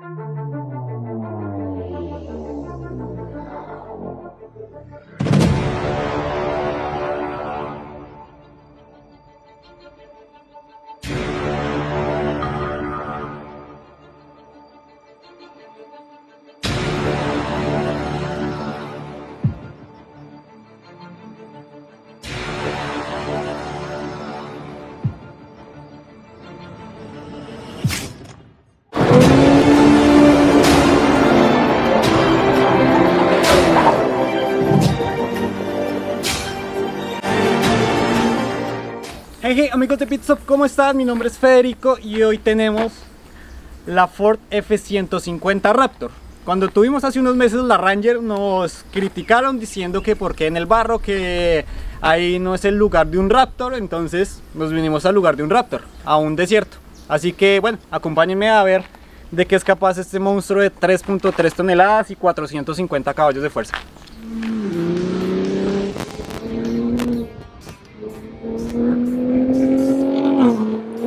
Bye. Hey, hey amigos de Pitstop, ¿cómo están? Mi nombre es Federico y hoy tenemos la Ford F-150 Raptor. Cuando tuvimos hace unos meses la Ranger nos criticaron diciendo que por qué en el barro, que ahí no es el lugar de un Raptor, entonces nos vinimos al lugar de un Raptor, a un desierto. Así que bueno, acompáñenme a ver de qué es capaz este monstruo de 3.3 toneladas y 450 caballos de fuerza.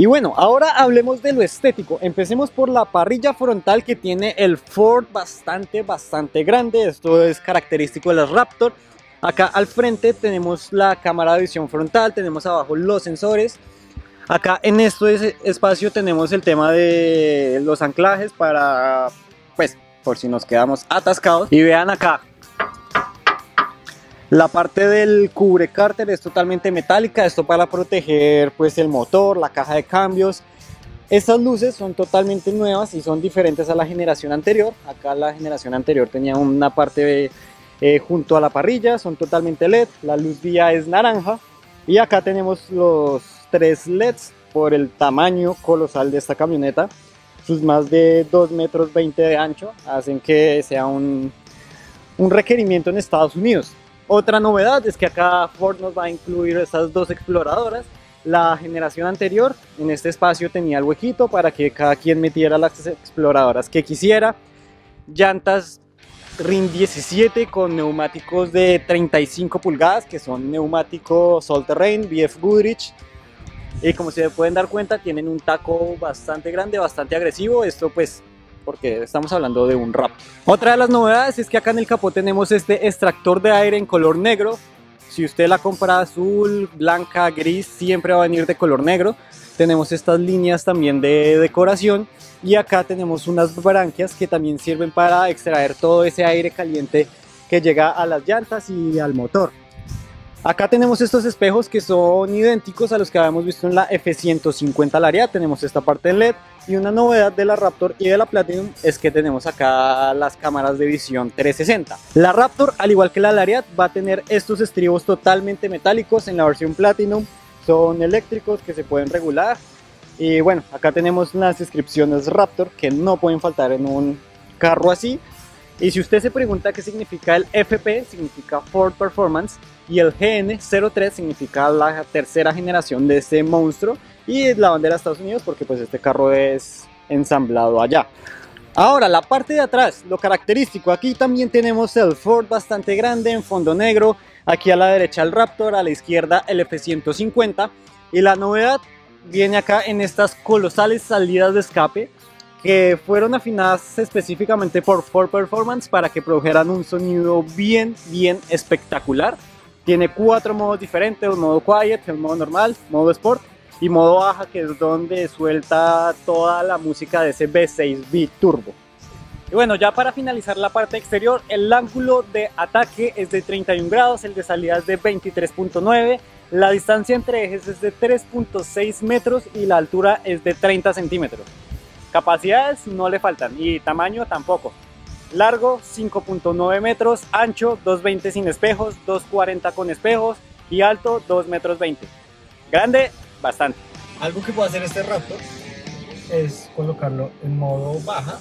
Y bueno, ahora hablemos de lo estético. Empecemos por la parrilla frontal que tiene el Ford bastante, bastante grande. Esto es característico de las Raptor. Acá al frente tenemos la cámara de visión frontal, tenemos abajo los sensores. Acá en este espacio tenemos el tema de los anclajes para, pues, por si nos quedamos atascados. Y vean acá, la parte del cubre cárter es totalmente metálica, esto para proteger pues el motor, la caja de cambios. Estas luces son totalmente nuevas y son diferentes a la generación anterior. Acá la generación anterior tenía una parte eh, junto a la parrilla, son totalmente LED. La luz vía es naranja. Y acá tenemos los tres LEDs por el tamaño colosal de esta camioneta. Sus más de 2 metros 20 de ancho hacen que sea un, un requerimiento en Estados Unidos. Otra novedad es que acá Ford nos va a incluir estas dos exploradoras. La generación anterior en este espacio tenía el huequito para que cada quien metiera las exploradoras que quisiera. Llantas RIN 17 con neumáticos de 35 pulgadas que son neumáticos All Terrain, BF Goodrich. Y como se pueden dar cuenta tienen un taco bastante grande, bastante agresivo. Esto pues porque estamos hablando de un rap. Otra de las novedades es que acá en el capó tenemos este extractor de aire en color negro. Si usted la compra azul, blanca, gris, siempre va a venir de color negro. Tenemos estas líneas también de decoración y acá tenemos unas branquias que también sirven para extraer todo ese aire caliente que llega a las llantas y al motor. Acá tenemos estos espejos que son idénticos a los que habíamos visto en la F150 Lariat. Tenemos esta parte en LED y una novedad de la Raptor y de la Platinum es que tenemos acá las cámaras de visión 360. La Raptor, al igual que la Lariat, va a tener estos estribos totalmente metálicos en la versión Platinum. Son eléctricos que se pueden regular. Y bueno, acá tenemos las inscripciones Raptor que no pueden faltar en un carro así. Y si usted se pregunta qué significa el FP, significa Ford Performance y el GN03 significa la tercera generación de este monstruo y la bandera de Estados Unidos porque pues este carro es ensamblado allá. Ahora, la parte de atrás, lo característico, aquí también tenemos el Ford bastante grande en fondo negro, aquí a la derecha el Raptor, a la izquierda el F-150 y la novedad viene acá en estas colosales salidas de escape que fueron afinadas específicamente por Ford Performance para que produjeran un sonido bien, bien espectacular tiene cuatro modos diferentes, el modo quiet, el modo normal, modo sport y modo baja que es donde suelta toda la música de ese V6 Turbo. Y bueno, ya para finalizar la parte exterior, el ángulo de ataque es de 31 grados, el de salida es de 23.9, la distancia entre ejes es de 3.6 metros y la altura es de 30 centímetros. Capacidades no le faltan y tamaño tampoco largo 5.9 metros, ancho 2.20 sin espejos, 2.40 con espejos y alto 2 metros 20. Grande, bastante. Algo que puede hacer este Raptor es colocarlo en modo baja.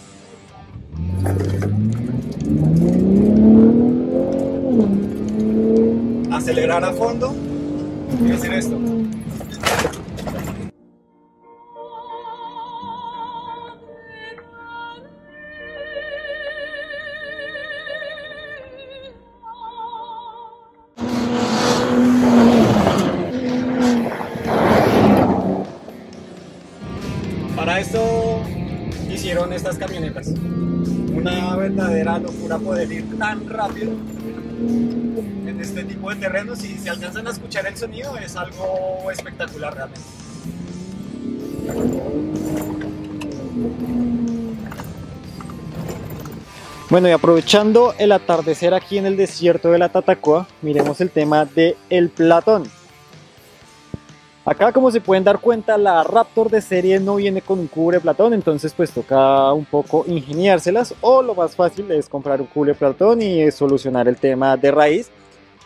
Acelerar a fondo y hacer esto. Camionetas. Una verdadera locura poder ir tan rápido en este tipo de terrenos y si alcanzan a escuchar el sonido es algo espectacular realmente. Bueno y aprovechando el atardecer aquí en el desierto de la Tatacoa, miremos el tema de el Platón. Acá como se pueden dar cuenta la Raptor de serie no viene con un cubre platón, entonces pues toca un poco ingeniárselas o lo más fácil es comprar un cubre platón y solucionar el tema de raíz.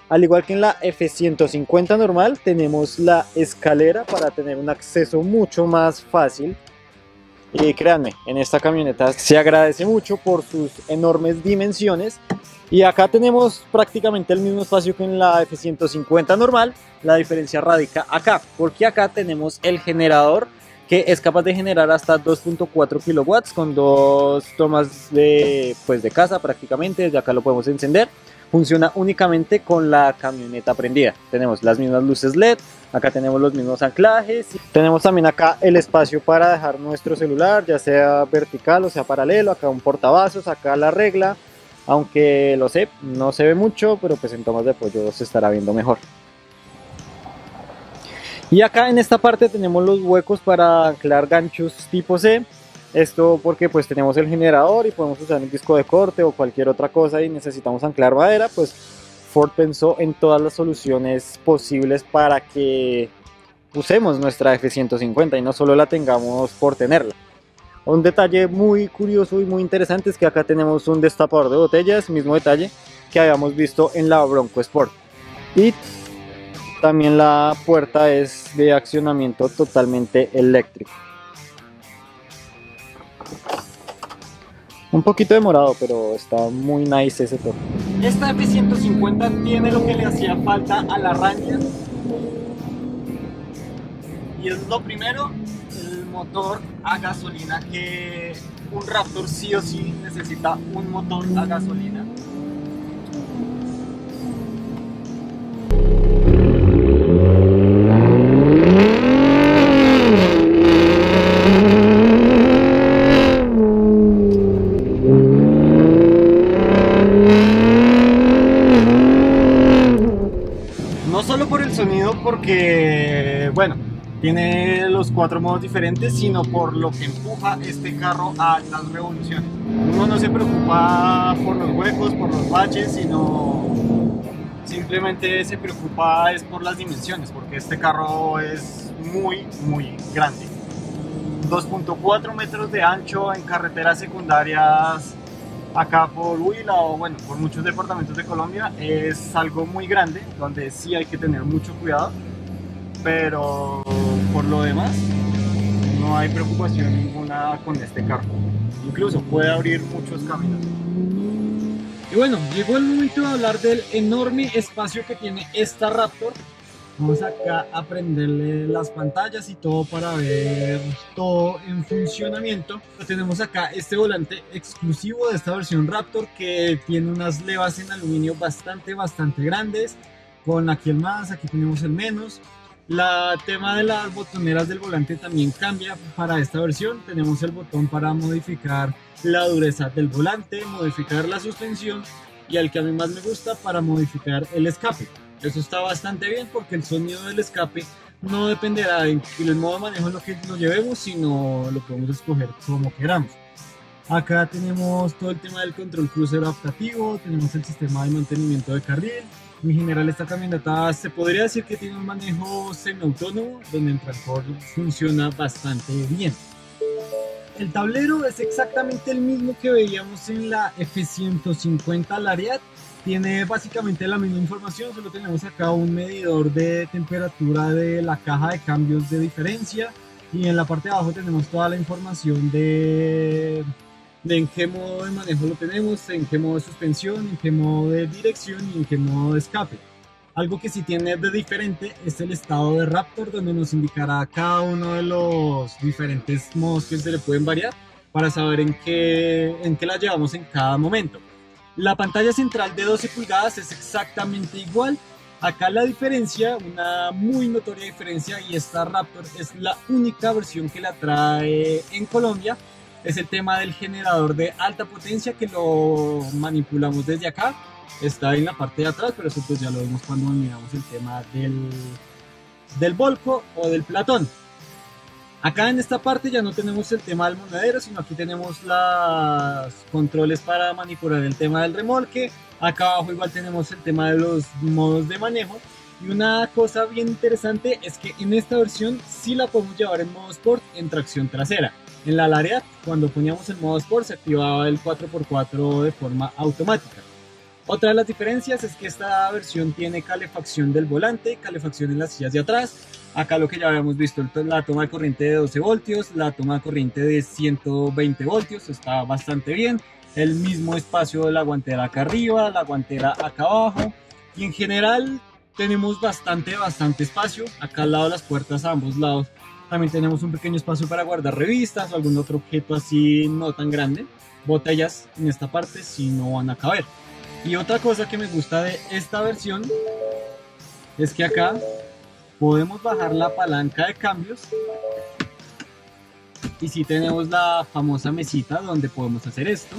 Al igual que en la F150 normal tenemos la escalera para tener un acceso mucho más fácil. Y créanme, en esta camioneta se agradece mucho por sus enormes dimensiones y acá tenemos prácticamente el mismo espacio que en la F150 normal. La diferencia radica acá, porque acá tenemos el generador que es capaz de generar hasta 2.4 kilowatts con dos tomas de, pues de casa prácticamente. Desde acá lo podemos encender. Funciona únicamente con la camioneta prendida. Tenemos las mismas luces LED, acá tenemos los mismos anclajes. Tenemos también acá el espacio para dejar nuestro celular, ya sea vertical o sea paralelo. Acá un portavasos, acá la regla aunque lo sé, no se ve mucho, pero pues en tomas de pollo se estará viendo mejor. Y acá en esta parte tenemos los huecos para anclar ganchos tipo C. Esto porque pues tenemos el generador y podemos usar un disco de corte o cualquier otra cosa y necesitamos anclar madera, pues Ford pensó en todas las soluciones posibles para que usemos nuestra F-150 y no solo la tengamos por tenerla. Un detalle muy curioso y muy interesante es que acá tenemos un destapador de botellas, mismo detalle que habíamos visto en la Bronco Sport. Y también la puerta es de accionamiento totalmente eléctrico. Un poquito demorado, pero está muy nice ese toque. Esta F-150 tiene lo que le hacía falta a la Ranger. Y es lo primero, motor a gasolina que un Raptor sí o sí necesita un motor a gasolina. No solo por el sonido, porque, bueno, tiene los cuatro modos diferentes, sino por lo que empuja este carro a altas revoluciones. Uno no se preocupa por los huecos, por los baches, sino simplemente se preocupa es por las dimensiones, porque este carro es muy, muy grande. 2.4 metros de ancho en carreteras secundarias acá por Huila o bueno, por muchos departamentos de Colombia es algo muy grande, donde sí hay que tener mucho cuidado, pero por lo demás, no hay preocupación ninguna con este carro. Incluso puede abrir muchos caminos. Y bueno, llegó el momento de hablar del enorme espacio que tiene esta Raptor. Vamos acá a prenderle las pantallas y todo para ver todo en funcionamiento. Tenemos acá este volante exclusivo de esta versión Raptor que tiene unas levas en aluminio bastante, bastante grandes. Con aquí el más, aquí tenemos el menos. La tema de las botoneras del volante también cambia para esta versión. Tenemos el botón para modificar la dureza del volante, modificar la suspensión y al que a mí más me gusta para modificar el escape. Eso está bastante bien porque el sonido del escape no dependerá en el modo de manejo en lo que nos llevemos, sino lo podemos escoger como queramos. Acá tenemos todo el tema del control crucero adaptativo, tenemos el sistema de mantenimiento de carril, en general esta camioneta se podría decir que tiene un manejo semiautónomo donde el transporte funciona bastante bien. El tablero es exactamente el mismo que veíamos en la F150 Lariat. Tiene básicamente la misma información, solo tenemos acá un medidor de temperatura de la caja de cambios de diferencia, y en la parte de abajo tenemos toda la información de, de en qué modo de manejo lo tenemos, en qué modo de suspensión, en qué modo de dirección y en qué modo de escape. Algo que sí tiene de diferente es el estado de Raptor, donde nos indicará cada uno de los diferentes modos que se le pueden variar para saber en qué, en qué la llevamos en cada momento. La pantalla central de 12 pulgadas es exactamente igual. Acá la diferencia, una muy notoria diferencia, y esta Raptor es la única versión que la trae en Colombia, es el tema del generador de alta potencia que lo manipulamos desde acá está en la parte de atrás, pero eso pues ya lo vemos cuando miramos el tema del, del Volco o del Platón. Acá en esta parte ya no tenemos el tema del monedero, sino aquí tenemos los controles para manipular el tema del remolque. Acá abajo igual tenemos el tema de los modos de manejo. Y una cosa bien interesante es que en esta versión sí la podemos llevar en modo Sport en tracción trasera. En la Lariat, cuando poníamos el modo Sport, se activaba el 4x4 de forma automática. Otra de las diferencias es que esta versión tiene calefacción del volante, calefacción en las sillas de atrás. Acá lo que ya habíamos visto, la toma de corriente de 12 voltios, la toma de corriente de 120 voltios, está bastante bien. El mismo espacio de la guantera acá arriba, la guantera acá abajo. Y en general tenemos bastante, bastante espacio. Acá al lado de las puertas a ambos lados también tenemos un pequeño espacio para guardar revistas o algún otro objeto así no tan grande. Botellas en esta parte si no van a caber. Y otra cosa que me gusta de esta versión es que acá podemos bajar la palanca de cambios y si tenemos la famosa mesita donde podemos hacer esto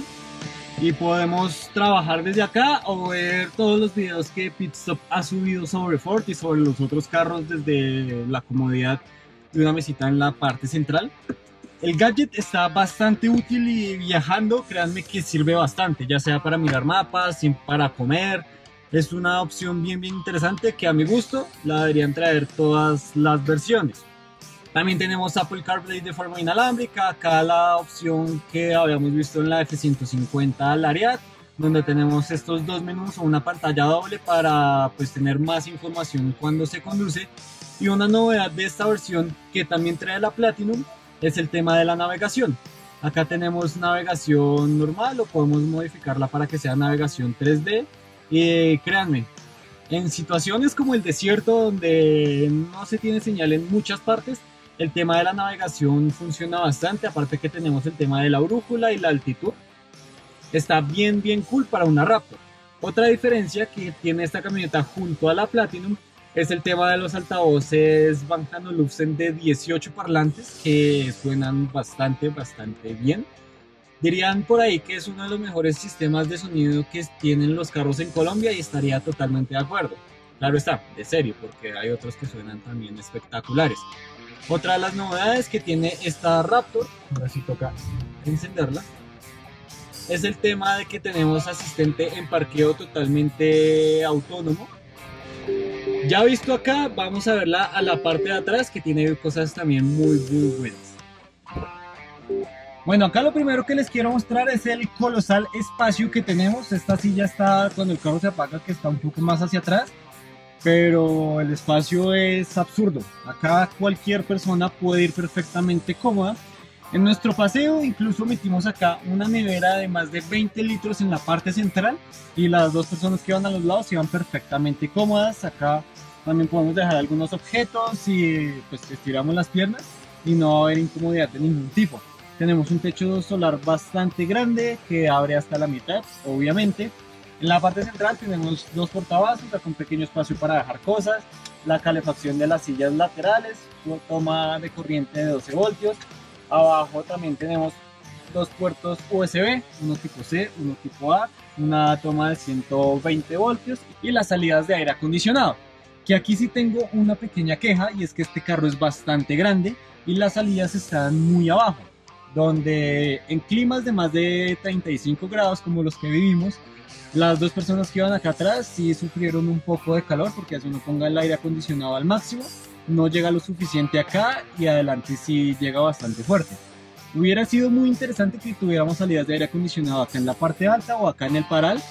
y podemos trabajar desde acá o ver todos los videos que Pitstop ha subido sobre Ford y sobre los otros carros desde la comodidad de una mesita en la parte central el gadget está bastante útil y viajando, créanme que sirve bastante, ya sea para mirar mapas, para comer. Es una opción bien, bien interesante que a mi gusto la deberían traer todas las versiones. También tenemos Apple CarPlay de forma inalámbrica, acá la opción que habíamos visto en la F150 Lariat, donde tenemos estos dos menús o una pantalla doble para pues tener más información cuando se conduce. Y una novedad de esta versión que también trae la Platinum es el tema de la navegación. Acá tenemos navegación normal o podemos modificarla para que sea navegación 3D. Y créanme, en situaciones como el desierto donde no se tiene señal en muchas partes, el tema de la navegación funciona bastante, aparte que tenemos el tema de la brújula y la altitud. Está bien, bien cool para una Raptor. Otra diferencia que tiene esta camioneta junto a la Platinum es el tema de los altavoces Van Hanolufsen de 18 parlantes que suenan bastante, bastante bien. Dirían por ahí que es uno de los mejores sistemas de sonido que tienen los carros en Colombia y estaría totalmente de acuerdo. Claro está, de serio, porque hay otros que suenan también espectaculares. Otra de las novedades que tiene esta Raptor, ahora sí toca encenderla, es el tema de que tenemos asistente en parqueo totalmente autónomo ya visto acá, vamos a verla a la parte de atrás que tiene cosas también muy, muy buenas. Bueno, acá lo primero que les quiero mostrar es el colosal espacio que tenemos. Esta silla está, cuando el carro se apaga, que está un poco más hacia atrás. Pero el espacio es absurdo. Acá cualquier persona puede ir perfectamente cómoda. En nuestro paseo incluso metimos acá una nevera de más de 20 litros en la parte central y las dos personas que van a los lados iban perfectamente cómodas. Acá también podemos dejar algunos objetos y pues estiramos las piernas y no va a haber incomodidad de ningún tipo. Tenemos un techo solar bastante grande que abre hasta la mitad, obviamente. En la parte central tenemos dos portavasos con pequeño espacio para dejar cosas, la calefacción de las sillas laterales, toma de corriente de 12 voltios. Abajo también tenemos dos puertos USB, uno tipo C, uno tipo A, una toma de 120 voltios y las salidas de aire acondicionado. Que aquí sí tengo una pequeña queja y es que este carro es bastante grande y las salidas están muy abajo, donde en climas de más de 35 grados como los que vivimos, las dos personas que iban acá atrás sí sufrieron un poco de calor porque así uno ponga el aire acondicionado al máximo, no llega lo suficiente acá y adelante sí llega bastante fuerte. Hubiera sido muy interesante que tuviéramos salidas de aire acondicionado acá en la parte alta o acá en el paral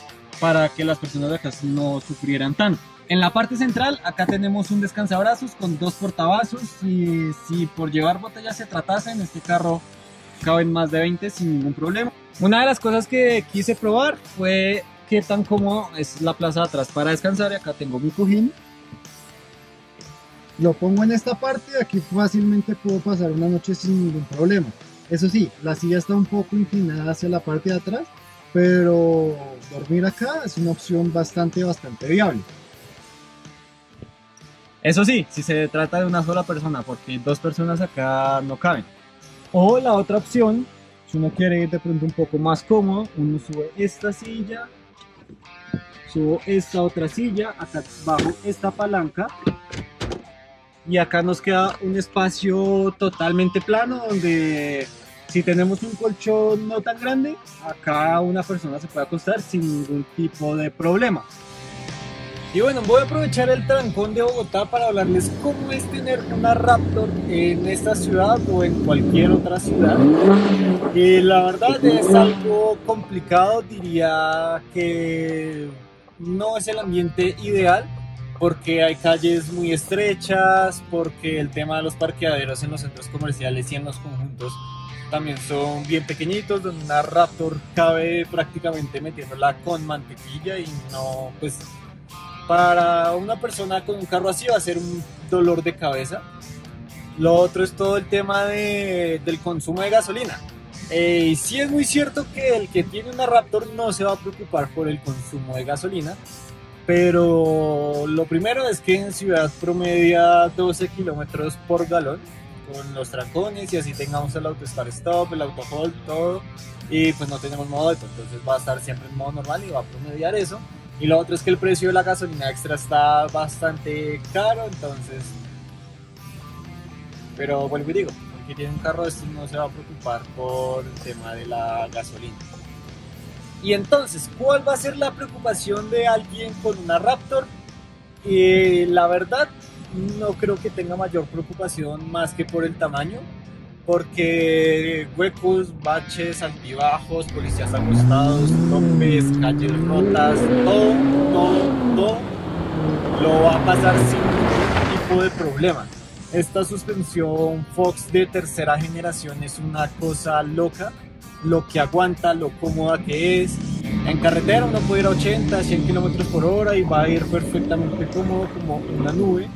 para que las personas de acá no sufrieran tanto En la parte central, acá tenemos un descansabrazos con dos portavasos y si por llevar botellas se tratase, en este carro caben más de 20 sin ningún problema. Una de las cosas que quise probar fue qué tan cómodo es la plaza de atrás para descansar y acá tengo mi cojín. Lo pongo en esta parte y aquí fácilmente puedo pasar una noche sin ningún problema. Eso sí, la silla está un poco inclinada hacia la parte de atrás, pero dormir acá es una opción bastante, bastante viable. Eso sí, si se trata de una sola persona, porque dos personas acá no caben. O la otra opción, si uno quiere ir de pronto un poco más cómodo, uno sube esta silla, subo esta otra silla, acá bajo esta palanca y acá nos queda un espacio totalmente plano donde si tenemos un colchón no tan grande, acá una persona se puede acostar sin ningún tipo de problema. Y bueno, voy a aprovechar el trancón de Bogotá para hablarles cómo es tener una Raptor en esta ciudad o en cualquier otra ciudad. La verdad es algo complicado, diría que no es el ambiente ideal porque hay calles muy estrechas, porque el tema de los parqueaderos en los centros comerciales y en los conjuntos también son bien pequeñitos, donde una Raptor cabe prácticamente metiéndola con mantequilla y no, pues para una persona con un carro así va a ser un dolor de cabeza. Lo otro es todo el tema de, del consumo de gasolina. Eh, sí es muy cierto que el que tiene una Raptor no se va a preocupar por el consumo de gasolina, pero lo primero es que en ciudad promedia 12 kilómetros por galón con los trancones y así tengamos el auto start stop, el auto hold, todo y pues no tenemos modo de entonces va a estar siempre en modo normal y va a promediar eso y lo otro es que el precio de la gasolina extra está bastante caro, entonces... Pero vuelvo y digo, el que tiene un carro de estos no se va a preocupar por el tema de la gasolina. Y entonces, ¿cuál va a ser la preocupación de alguien con una Raptor? Y la verdad, no creo que tenga mayor preocupación más que por el tamaño porque huecos, baches, altibajos, policías acostados, topes, calles rotas, todo, todo, todo lo va a pasar sin ningún tipo de problema. Esta suspensión Fox de tercera generación es una cosa loca, lo que aguanta, lo cómoda que es. En carretera uno puede ir a 80, 100 kilómetros por hora y va a ir perfectamente cómodo como una nube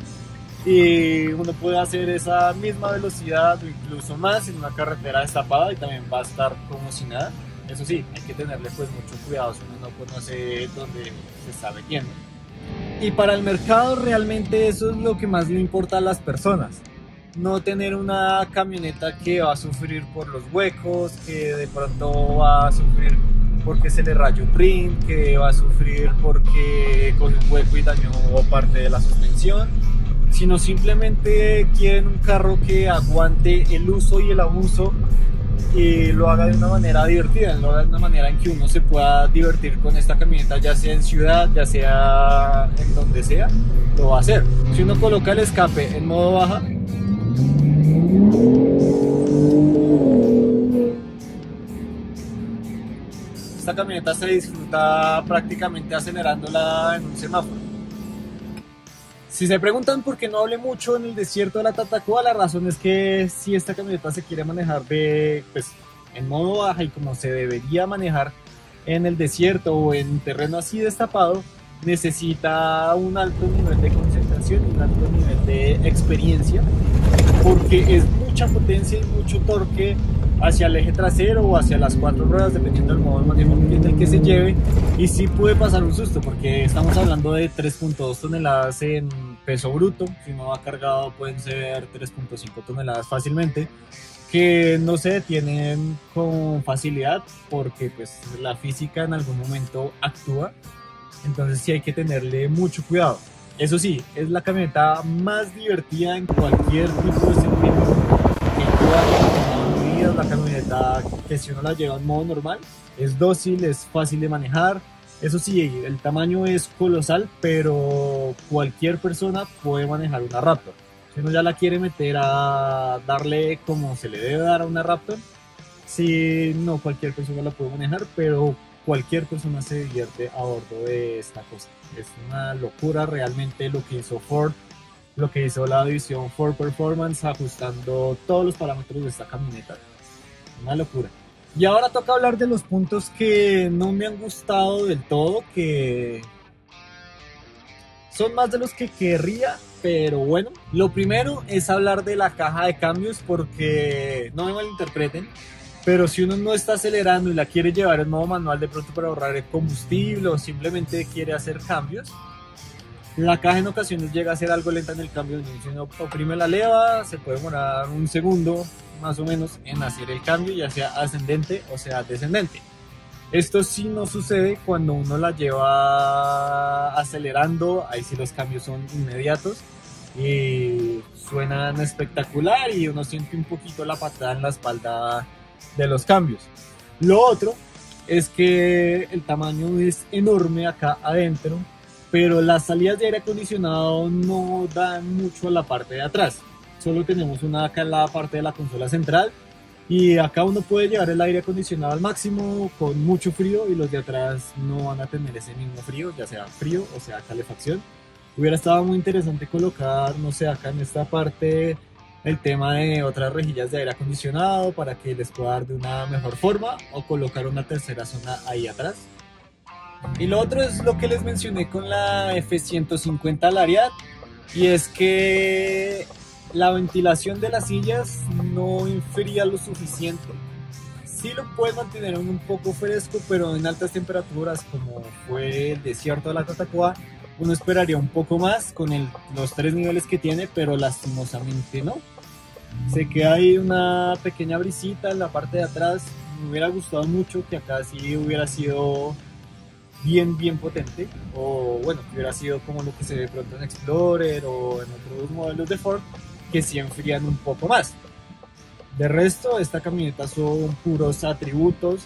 y uno puede hacer esa misma velocidad o incluso más en una carretera destapada y también va a estar como si nada. Eso sí, hay que tenerle pues mucho cuidado si uno no conoce dónde se está metiendo. Y para el mercado realmente eso es lo que más le importa a las personas. No tener una camioneta que va a sufrir por los huecos, que de pronto va a sufrir porque se le rayó un ring, que va a sufrir porque con un hueco y dañó parte de la suspensión sino simplemente quieren un carro que aguante el uso y el abuso y lo haga de una manera divertida, lo haga de una manera en que uno se pueda divertir con esta camioneta, ya sea en ciudad, ya sea en donde sea, lo va a hacer. Si uno coloca el escape en modo baja, esta camioneta se disfruta prácticamente acelerándola en un semáforo. Si se preguntan por qué no hable mucho en el desierto de la Tatacoa, la razón es que si esta camioneta se quiere manejar de, pues, en modo baja y como se debería manejar en el desierto o en terreno así destapado, necesita un alto nivel de concentración y un alto nivel de experiencia, porque es mucha potencia y mucho torque hacia el eje trasero o hacia las cuatro ruedas, dependiendo del modo en el que se lleve. Y sí puede pasar un susto, porque estamos hablando de 3.2 toneladas en peso bruto. Si no va cargado, pueden ser 3.5 toneladas fácilmente que no se detienen con facilidad porque pues la física en algún momento actúa entonces sí hay que tenerle mucho cuidado eso sí es la camioneta más divertida en cualquier tipo de sentido que la camioneta que si uno la lleva en modo normal es dócil, es fácil de manejar. Eso sí, el tamaño es colosal, pero cualquier persona puede manejar una Raptor. Si uno ya la quiere meter a darle como se le debe dar a una Raptor, si no cualquier persona la puede manejar, pero cualquier persona se divierte a bordo de esta cosa. Es una locura realmente lo que hizo Ford, lo que hizo la división Ford Performance ajustando todos los parámetros de esta camioneta. Una locura. Y ahora toca hablar de los puntos que no me han gustado del todo, que son más de los que querría, pero bueno. Lo primero es hablar de la caja de cambios porque no me malinterpreten, pero si uno no está acelerando y la quiere llevar en modo manual de pronto para ahorrar el combustible o simplemente quiere hacer cambios, la caja en ocasiones llega a ser algo lenta en el cambio. Si uno oprime la leva, se puede demorar un segundo más o menos en hacer el cambio, ya sea ascendente o sea descendente. Esto sí no sucede cuando uno la lleva acelerando, ahí sí los cambios son inmediatos y suenan espectacular y uno siente un poquito la patada en la espalda de los cambios. Lo otro es que el tamaño es enorme acá adentro, pero las salidas de aire acondicionado no dan mucho a la parte de atrás. Solo tenemos una acá en la parte de la consola central y acá uno puede llevar el aire acondicionado al máximo con mucho frío y los de atrás no van a tener ese mismo frío, ya sea frío o sea calefacción. Hubiera estado muy interesante colocar, no sé, acá en esta parte el tema de otras rejillas de aire acondicionado para que les pueda dar de una mejor forma o colocar una tercera zona ahí atrás. Y lo otro es lo que les mencioné con la F150 Lariat y es que la ventilación de las sillas no enfría lo suficiente. Sí lo puede mantener un poco fresco, pero en altas temperaturas, como fue el desierto de la Tatacoa, uno esperaría un poco más con el, los tres niveles que tiene, pero lastimosamente no. Sé que hay una pequeña brisita en la parte de atrás. Me hubiera gustado mucho que acá sí hubiera sido bien, bien potente. O bueno, que hubiera sido como lo que se ve pronto en Explorer o en otros modelos de Ford que sí enfrían un poco más. De resto, esta camioneta son puros atributos,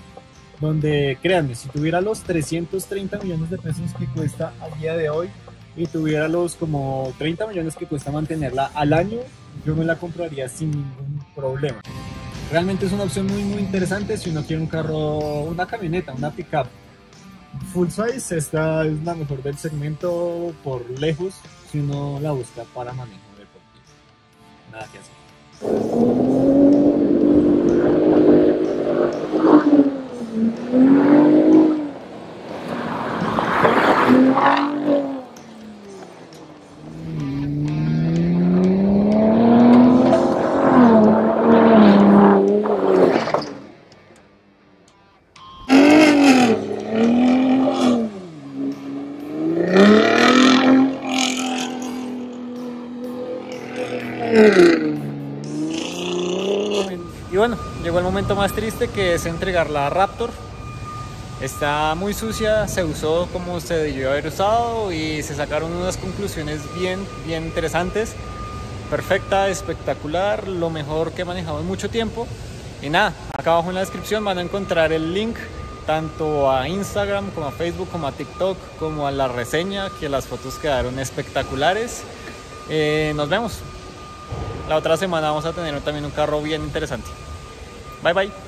donde créanme, si tuviera los 330 millones de pesos que cuesta a día de hoy y tuviera los como 30 millones que cuesta mantenerla al año, yo me la compraría sin ningún problema. Realmente es una opción muy muy interesante si uno quiere un carro, una camioneta, una pickup full size, esta es la mejor del segmento por lejos si uno la busca para manejo nada que hacer. Momento más triste que es entregarla a Raptor. Está muy sucia, se usó como se debió haber usado y se sacaron unas conclusiones bien, bien interesantes. Perfecta, espectacular, lo mejor que he manejado en mucho tiempo. Y nada, acá abajo en la descripción van a encontrar el link tanto a Instagram como a Facebook como a TikTok como a la reseña que las fotos quedaron espectaculares. Eh, nos vemos. La otra semana vamos a tener también un carro bien interesante. バイバイ。